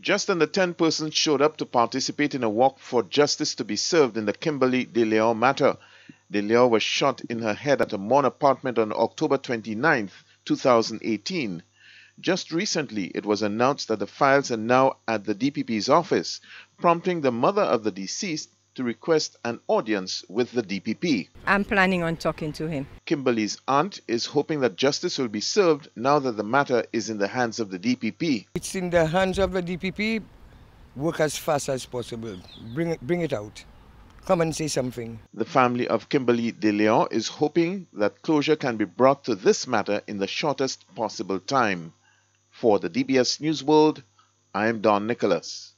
Just under 10 persons showed up to participate in a walk for justice to be served in the Kimberly De Leon matter. De Leon was shot in her head at a Mon apartment on October 29, 2018. Just recently, it was announced that the files are now at the DPP's office, prompting the mother of the deceased to request an audience with the DPP. I'm planning on talking to him. Kimberly's aunt is hoping that justice will be served now that the matter is in the hands of the DPP. It's in the hands of the DPP. Work as fast as possible. Bring it, bring it out. Come and say something. The family of Kimberly De Leon is hoping that closure can be brought to this matter in the shortest possible time. For the DBS News World, I am Don Nicholas.